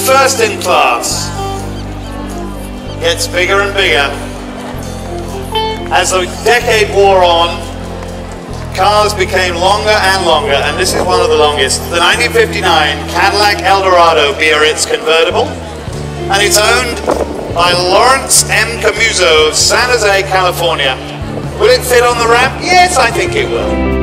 first in class gets bigger and bigger. As the decade wore on, cars became longer and longer, and this is one of the longest. The 1959 Cadillac Eldorado Biarritz convertible, and it's owned by Lawrence M. Camuso of San Jose, California. Will it fit on the ramp? Yes, I think it will.